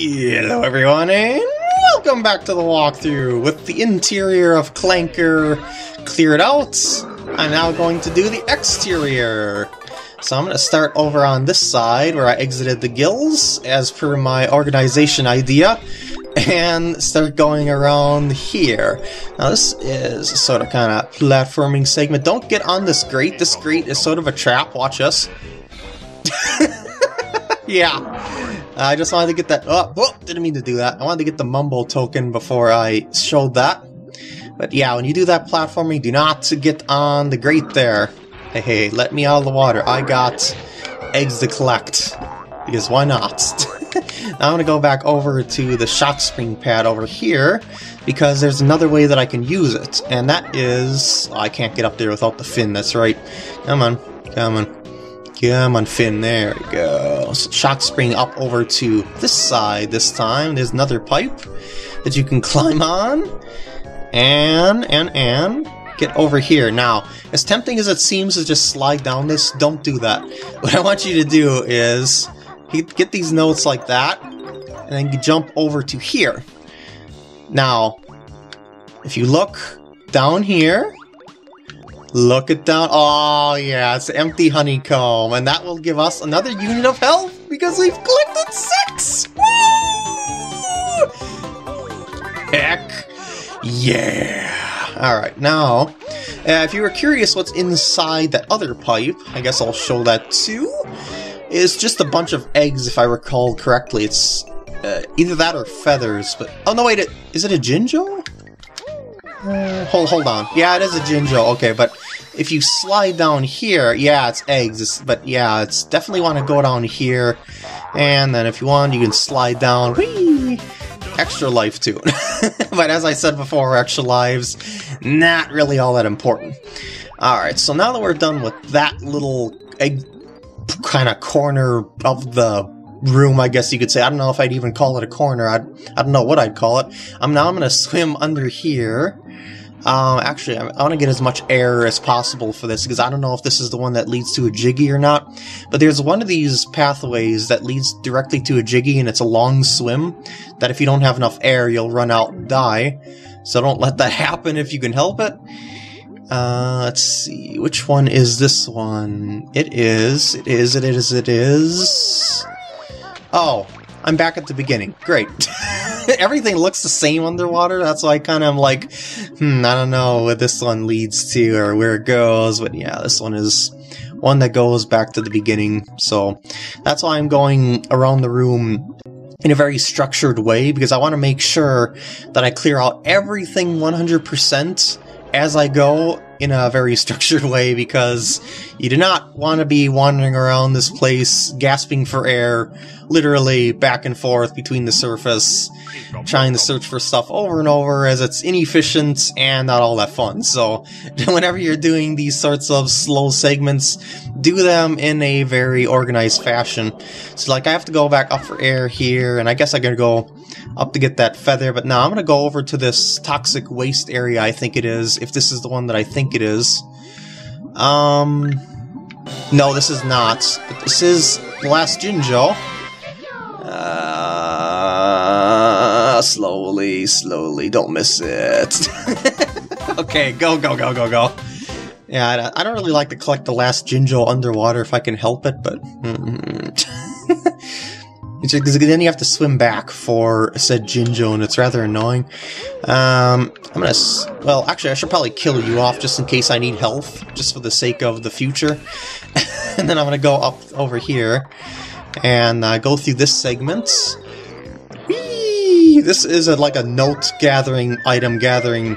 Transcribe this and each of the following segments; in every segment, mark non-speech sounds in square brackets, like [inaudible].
Hello everyone and welcome back to the walkthrough with the interior of Clanker cleared out. I'm now going to do the exterior. So I'm going to start over on this side where I exited the gills as per my organization idea and start going around here. Now this is sort of kind of platforming segment. Don't get on this grate. This grate is sort of a trap. Watch us. [laughs] yeah. I just wanted to get that. Oh, oh, didn't mean to do that. I wanted to get the Mumbo token before I showed that. But yeah, when you do that platforming, do not get on the grate there. Hey, hey, let me out of the water. I got eggs to collect. Because why not? [laughs] I'm to go back over to the shock spring pad over here because there's another way that I can use it. And that is... Oh, I can't get up there without the fin, that's right. Come on, come on. Come on, Finn, there we go. Shock spring up over to this side this time. There's another pipe that you can climb on. And, and, and, get over here. Now, as tempting as it seems to just slide down this, don't do that. [laughs] What I want you to do is get these notes like that, and then you jump over to here. Now, if you look down here, Look it down. Oh, yeah, it's empty honeycomb. And that will give us another unit of health because we've collected six! Woo! Heck yeah! Alright, now, uh, if you were curious what's inside that other pipe, I guess I'll show that too. Is just a bunch of eggs, if I recall correctly. It's uh, either that or feathers, but... Oh, no, wait, it, is it a Jinjo? Uh, hold, hold on. Yeah, it is a Jinjo. Okay, but if you slide down here, yeah, it's eggs. It's, but yeah, it's definitely want to go down here. And then if you want, you can slide down. Whee! Extra life too. [laughs] but as I said before, extra lives, not really all that important. Alright, so now that we're done with that little egg kind of corner of the room, I guess you could say. I don't know if I'd even call it a corner. I I don't know what I'd call it. I'm now I'm gonna swim under here. Um, actually, I, I want to get as much air as possible for this because I don't know if this is the one that leads to a Jiggy or not. But there's one of these pathways that leads directly to a Jiggy and it's a long swim that if you don't have enough air, you'll run out and die. So don't let that [laughs] happen if you can help it. Uh, let's see, which one is this one? It is, it is, it is, it is... Oh, I'm back at the beginning. Great. [laughs] Everything looks the same underwater. That's why I kind of am like, hmm, I don't know what this one leads to or where it goes. But yeah, this one is one that goes back to the beginning. So that's why I'm going around the room in a very structured way because I want to make sure that I clear out everything 100% as I go in a very [laughs] structured way because you do not want to be wandering around this place gasping for air, literally back and forth between the surface, trying to search for stuff over and over as it's inefficient and not all that fun. So [laughs] whenever you're doing these sorts of slow segments, do them in a very organized fashion. So like I have to go back up for air here and I guess I gotta go up to get that feather, but now I'm gonna go over to this toxic waste area I think it is, if this is the one that I think it is. Um, no, this is not. But this is the last Jinjo. Uh, slowly, slowly, don't miss it. [laughs] okay, go, go, go, go, go. Yeah, I, don't really like to collect the last Jinjo underwater if I can help it, but... [laughs] Because then you have to swim back for said Jinjo, and it's rather annoying. Um, I'm gonna... Well, actually, I should probably kill you off just in case I need health, just for the sake of the future. [laughs] and then I'm gonna go up over here and uh, go through this segment. Whee! This is a, like a note-gathering, item-gathering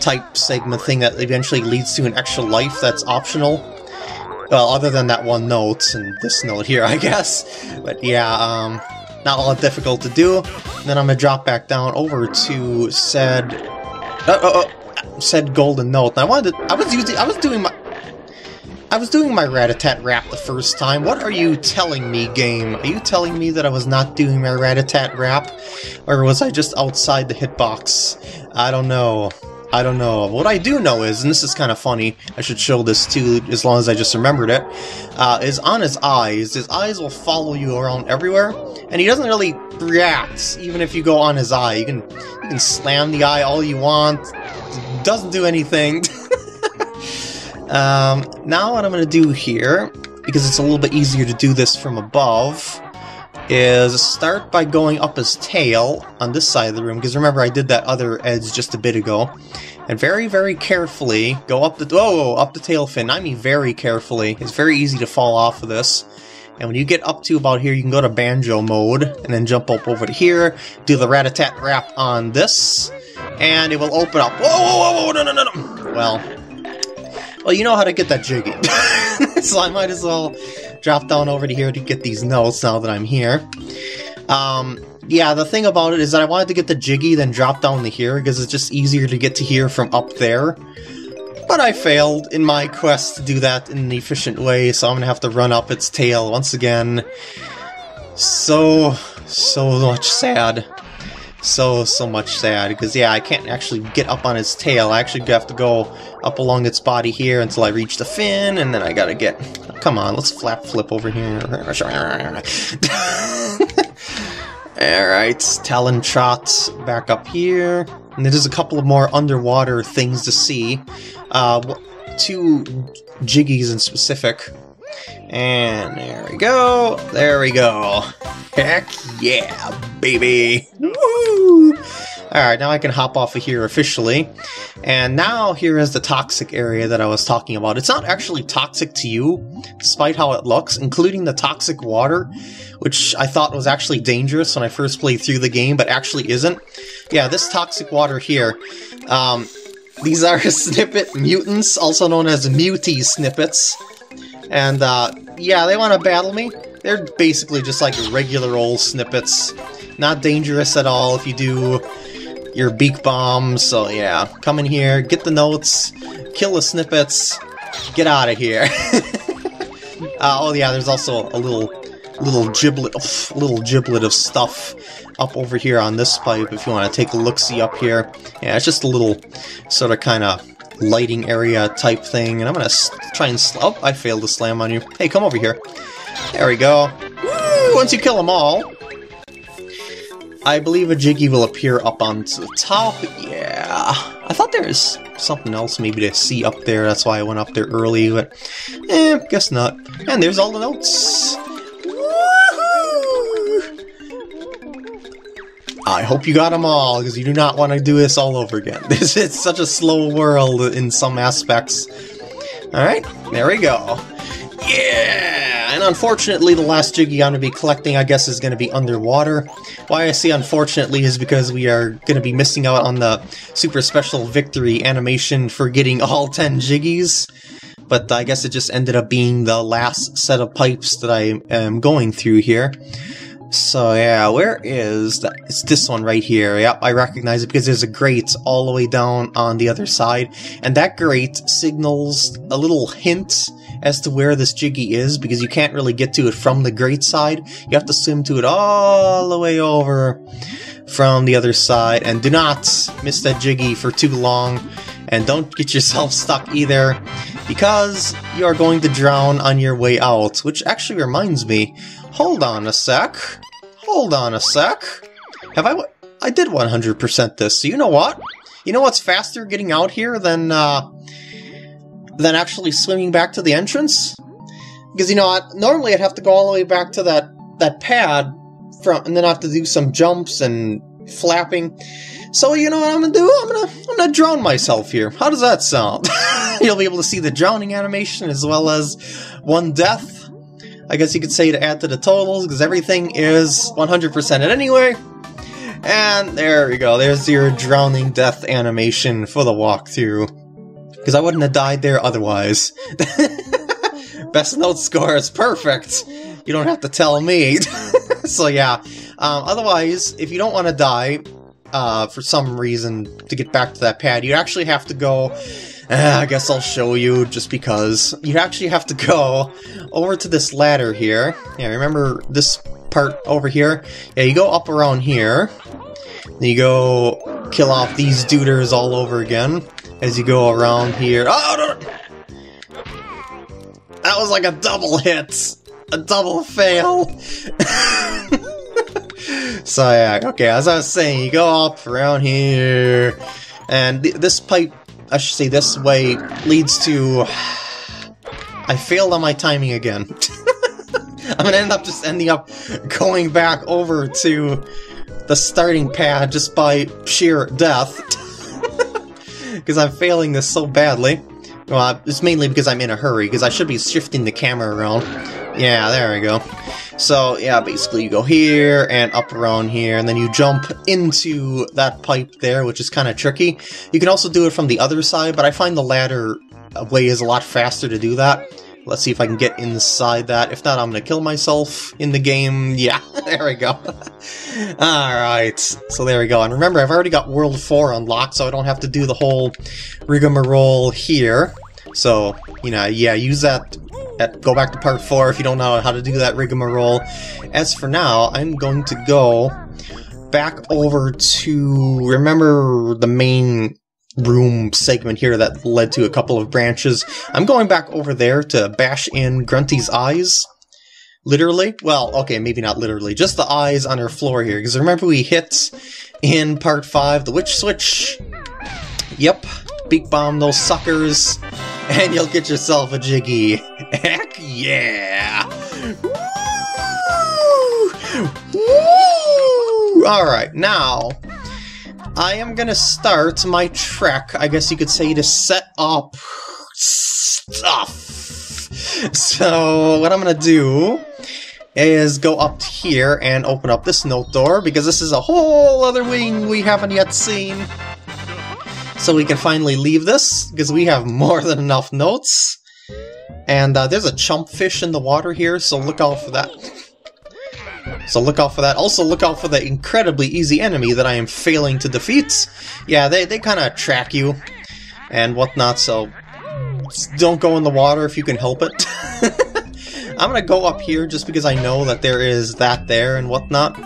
type segment thing that eventually leads to an extra life that's optional. Well, other than that one note, and this note here, [laughs] I guess. But yeah, um, not all difficult to do. then I'm gonna drop back down over to said, uh, uh, uh, said golden note. And I wanted to, I was using, I was doing my, I was doing my rat-a-tat rap the first time. What are you telling me, game? Are you telling me that I was not doing my rat-a-tat rap? Or was I just outside the hitbox? I don't know. I don't know. What I do know is, and this is kind of funny, I should show this too, as long as I just remembered it, uh, is on his eyes. His eyes will follow you around everywhere, and he doesn't really react, even if you go on his eye. You can, you can slam the eye all you want, doesn't do anything. [laughs] um, now what I'm going to do here, because it's a little bit easier to do this from above, is start by going up his tail on this side of the room, because remember I did that other edge just a bit ago, and very, very carefully go up the- oh, up the tail fin. I mean very carefully. It's very easy to fall off of this. And when you get up to about here, you can go to banjo mode, and then jump up over to here, do the rat-a-tat rap on this, and it will open up. Whoa, whoa, whoa, whoa, no, no, no, no! Well, well, you know how to get that jiggy. [laughs] so I might as well drop down over to here to get these notes now that I'm here. Um, yeah, the thing about it is that I wanted to get the jiggy, then drop down to here, because it's just easier to get to here from up there. But I failed in my quest to do that in an efficient way, so I'm gonna have to run up its tail once again. So, so much sad. So, so much sad, because yeah, I can't actually get up on its tail. I actually have to go up along its body here until I reach the fin, and then I gotta get... Come on, let's flap flip over here. [laughs] Alright, Talon Trot back up here. And there's a couple of more underwater things to see. Uh, two Jiggies in specific. And there we go. There we go. Heck yeah, baby. Woo! Alright, now I can hop off of here officially. And now here is the toxic area that I was talking about. It's not actually toxic to you, despite how it looks, including the toxic water, which I thought was actually dangerous when I first played through the game, but actually isn't. Yeah, this toxic water here, um, these are [laughs] snippet mutants, also known as mutie snippets. And, uh, yeah, they want to battle me. They're basically just like regular old snippets. Not dangerous at all if you do your beak bombs, so yeah. Come in here, get the notes, kill the snippets, get out of here. [laughs] uh, oh yeah, there's also a little little giblet, a little giblet of stuff up over here on this pipe if you want to take a look-see up here. Yeah, it's just a little sort of kind of lighting area type thing, and I'm gonna try and oh, I failed to slam on you. Hey, come over here. There we go. Woo! Once you kill them all, I believe a Jiggy will appear up onto the top. Yeah. I thought there was something else maybe to see up there. That's why I went up there early, but eh, guess not. And there's all the notes. I hope you got them all, because you do not want to do this all over again. [laughs] This is such a slow world in some aspects. Alright, there we go. Yeah! And unfortunately, the last Jiggy I'm going to be collecting, I guess, is going to be underwater. Why I say unfortunately is because we are going to be missing out on the super special victory animation for getting all 10 Jiggies. But I guess it just ended up being the last set of pipes that I am going through here. So yeah, where is that? It's this one right here. Yep, I recognize it because there's a grate all the way down on the other side. And that grate signals a little hint as to where this Jiggy is because you can't really get to it from the grate side. You have to swim to it all the way over from the other side. And do not miss that Jiggy for too long. And don't get yourself [laughs] stuck either because you are going to drown on your way out. Which actually reminds me, hold on a sec. Hold on a sec. Have I... I did 100% this, so you know what? You know what's faster getting out here than, uh, than actually swimming back to the entrance? Because, you know, I, normally I'd have to go all the way back to that, that pad, from, and then I have to do some jumps and flapping. So, you know what I'm gonna do? I'm gonna, I'm gonna drown myself here. How does that sound? [laughs] You'll be able to see the drowning animation as well as one death I guess you could say to add to the totals, because everything is 100% it anyway. And there we go, there's your drowning death animation for the walkthrough. Because I wouldn't have died there otherwise. [laughs] Best note score is perfect! You don't have to tell me. [laughs] so yeah, um, otherwise, if you don't want to die, uh, for some reason, to get back to that pad, you actually have to go Eh, I guess I'll show you just because. You actually have to go over to this ladder here. Yeah, remember this part over here? Yeah, you go up around here. Then you go kill off these duders all over again as you go around here. Oh, no! That was like a double hit! A double fail! [laughs] so yeah, okay, as I was saying, you go up around here, and th this pipe, I should say this way, leads to... I failed on my timing again. [laughs] I'm gonna end up just ending up going back over to the starting pad just by sheer death. [laughs] Because I'm failing this so badly. Well, it's mainly because I'm in a hurry, because I should be shifting the camera around. Yeah, there we go. So, yeah, basically you go here and up around here, and then you jump into that pipe there, which is kind of tricky. You can also do it from the other side, but I find the ladder uh, way is a lot faster to do that. Let's see if I can get inside that. If not, I'm gonna kill myself in the game. [laughs] Yeah, there we go. [laughs] Alright, so there we go. And remember, I've already got World 4 unlocked, so I don't have to do the whole rigmarole here. So, you know, yeah, use that at, go back to part 4 if you don't know how to do that rigmarole. As for now, I'm going to go back over to, remember the main room segment here that led to a couple of branches. I'm going back over there to bash in Grunty's eyes. Literally? Well, okay, maybe not literally. Just the eyes on her floor here. Because remember we hit in part 5 the witch switch? Yep. Beak bomb those suckers. [laughs] And you'll get yourself a Jiggy. [laughs] Heck yeah! Alright, now I am gonna start my trek, I guess you could say, to set up stuff. So, what I'm gonna do is go up here and open up this note door, because this is a whole other wing we haven't yet seen. So we can finally leave this, because we have more than enough notes. And uh, there's a chump fish in the water here, so look out for that. So look out for that. Also look out for the incredibly easy enemy that I am failing to defeat. Yeah, they, they kind of track you and whatnot, so don't go in the water if you can help it. [laughs] I'm gonna go up here just because I know that there is that there and whatnot.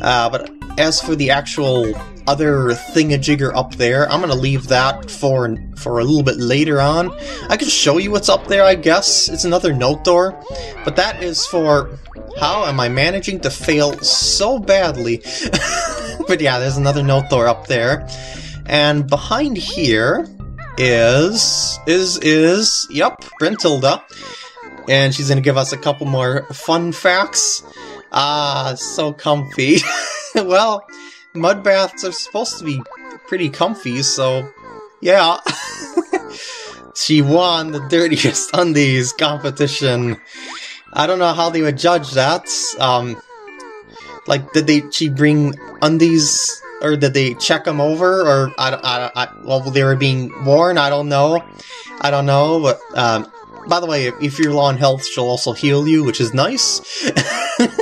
Uh, but as for the actual other thingamajigger up there, I'm gonna leave that for for a little bit later on. I can show you what's up there, I guess. It's another note door, but that is for how am I managing to fail so badly? [laughs] but yeah, there's another note door up there. And behind here is, is, is, yep, Brentilda. And she's gonna give us a couple more fun facts. Ah, so comfy. [laughs] well, mud baths are supposed to be pretty comfy, so yeah. [laughs] she won the dirtiest [laughs] undies competition. I don't know how they would judge that. Um, like, did they she bring undies, or did they check them over, or I, I, I well, they were being worn. I don't know. I don't know, but um, by the way, if you're low on health, she'll also heal you, which is nice. [laughs]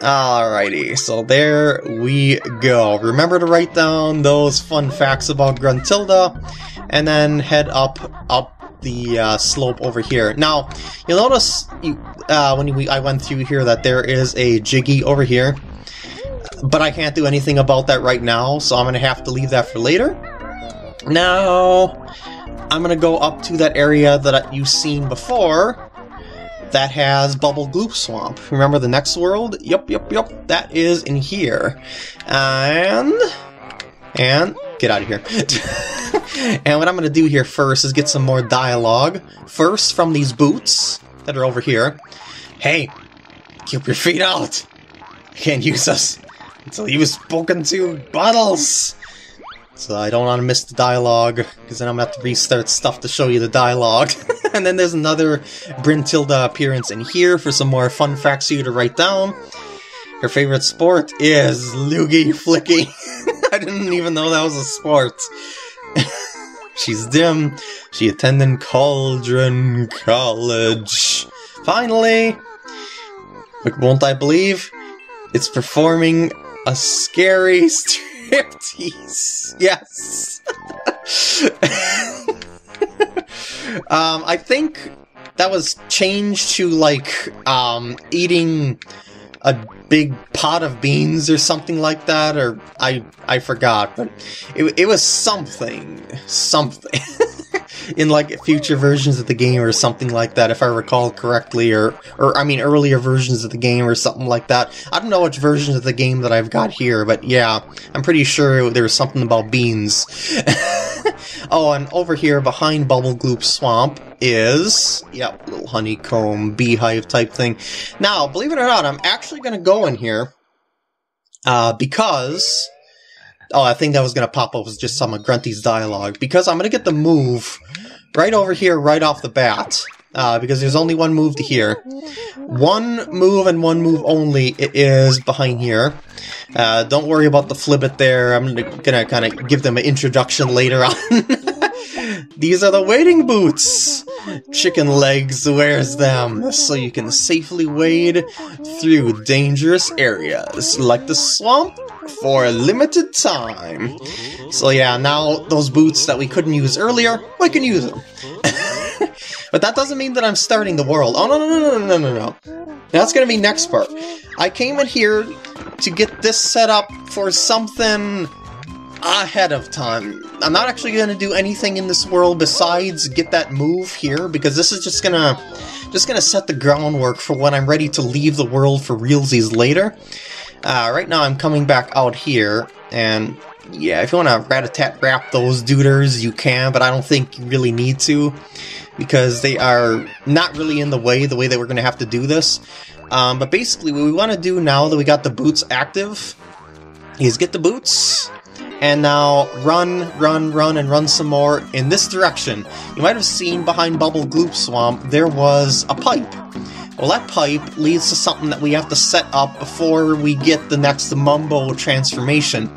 Alrighty, so there we go. Remember to write down those fun facts about Gruntilda, and then head up, up the uh, slope over here. Now, you'll notice you, uh, when we, I went through here that there is a Jiggy over here, but I can't do anything about that right now, so I'm going to have to leave that for later. Now, I'm going to go up to that area that you've seen before that has Bubble Gloop Swamp. Remember the next world? Yep, yep, yep, that is in here. And... And get out of here. [laughs] and what I'm going to do here first is get some more dialogue. First, from these boots that are over here. Hey, keep your feet out. You can't use us until you've spoken to bottles. So I don't want to miss the dialogue, because then I'm going to have to restart stuff to show you the dialogue. [laughs] and then there's another Brentilda appearance in here for some more fun facts for you to write down. Her favorite sport is loogie flicky. [laughs] I didn't even know that was a sport. [laughs] She's dim. She attended Cauldron College. Finally! Won't I believe? It's performing a scary striptease. Yes! [laughs] um, I think that was changed to, like, um, eating a big pot of beans or something like that, or I I forgot, but it, it was something, something. [laughs] in like future versions of the game or something like that, if I recall correctly, or or I mean earlier versions of the game or something like that. I don't know which versions of the game that I've got here, but yeah, I'm pretty sure there was something about beans. [laughs] oh, and over here behind Bubble Gloop Swamp is, yep, little honeycomb beehive type thing. Now, believe it or not, I'm actually to go in here uh, because Oh, I think that was going to pop up was just some of Grunty's dialogue. Because I'm going to get the move right over here, right off the bat. Uh, because there's only one move to here. One move and one move only it is behind here. Uh, don't worry about the Flibbit there. I'm gonna kind of give them an introduction later [laughs] on. These are the wading boots! Chicken Legs wears them so you can safely wade through dangerous areas like the swamp for a limited time. So yeah, now those boots that we couldn't use earlier, we can use them. [laughs] but that doesn't mean that I'm starting the world. Oh, no, no, no, no, no, no, no. That's gonna be next part. I came in here to get this set up for something ahead of time. I'm not actually gonna do anything in this world besides get that move here, because this is just gonna just gonna set the groundwork for when I'm ready to leave the world for realsies later. Uh, right now I'm coming back out here, and yeah, if you want to rat-a-tat rap those duders, you can, but I don't think you really need to, because they are not really in the way, the way that we're going to have to do this. Um, but basically, what we want to do now that we got the boots active is get the boots, and now run, run, run, and run some more in this direction. You might have seen behind Bubble Gloop Swamp, there was a pipe. Well, that pipe leads to something that we have to set up before we get the next Mumbo transformation.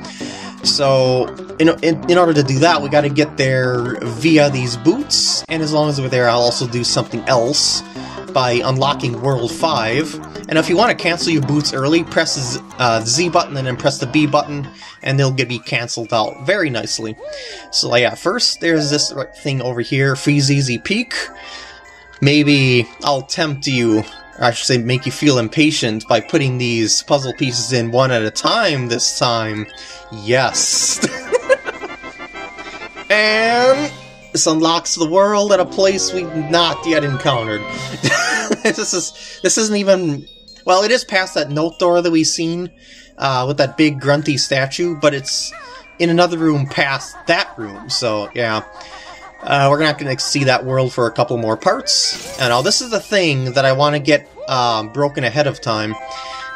So, in, in, in order to do that, we gotta get there via these boots, and as long as we're there, I'll also do something else by unlocking World 5. And if you want to cancel your boots early, press the uh, Z button and then press the B button, and they'll get be cancelled out very nicely. So yeah, first there's this thing over here, Freezeezy Peak. Maybe I'll tempt you, I should say make you feel impatient by putting these puzzle pieces in one at a time this time. Yes! [laughs] and this unlocks the world at a place we've not yet encountered. [laughs] this is this isn't even well, it is past that note door that we've seen uh, with that big grunty statue, but it's in another room past that room. So yeah, uh, we're not going to see that world for a couple more parts. And all this is the thing that I want to get um, broken ahead of time.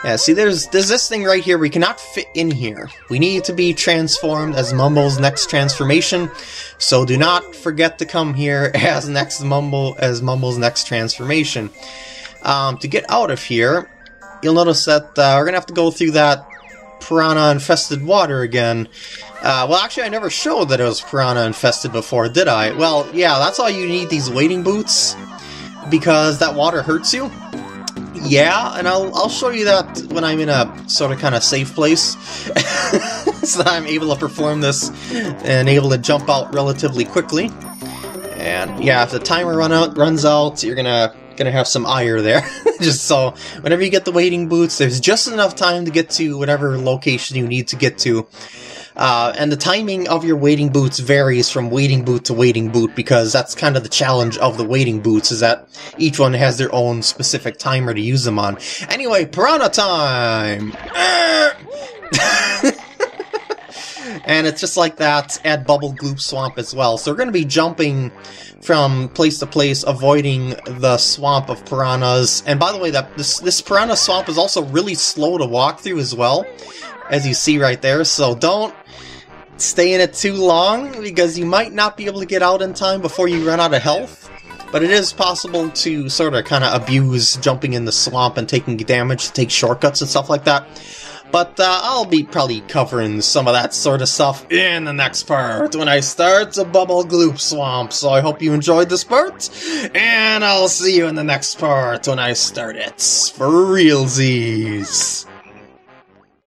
Yeah, see, there's there's this thing right here. We cannot fit in here. We need to be transformed as Mumbo's next transformation. So do not forget to come here [laughs] as next Mumbo as Mumbo's next transformation. Um, to get out of here, you'll notice that uh, we're gonna have to go through that piranha-infested water again. Uh, well, actually, I never showed that it was piranha-infested before, did I? Well, yeah, that's why you need these wading boots, because that water hurts you. Yeah, and I'll, I'll show you that when I'm in a sort of kind of safe place, [laughs] so that I'm able to perform this and able to jump out relatively quickly. And yeah, if the timer run out runs out, you're gonna gonna have some ire there. [laughs] [laughs] just so whenever you get the wading boots, there's just enough time to get to whatever location you need to get to. Uh, and the timing of your wading boots varies from wading boot to wading boot because that's kind of the challenge of the wading boots is that each one has their own specific timer to use them on. Anyway, piranha time! [laughs] [laughs] and it's just like that at Bubble Gloop Swamp as well. So we're going to be jumping from place to place, avoiding the swamp of piranhas. And by the way, that this, this piranha swamp is also really slow to walk through as well, as you see right there. So don't stay in it too long, because you might not be able to get out in time before you run out of health. But it is possible to sort of kind of abuse jumping in the swamp and taking damage to take shortcuts and stuff like that. But uh, I'll be probably covering some of that sort of stuff in the next part when I start the Bubble Gloop Swamp. So I hope you enjoyed this part, and I'll see you in the next part when I start it for realsies.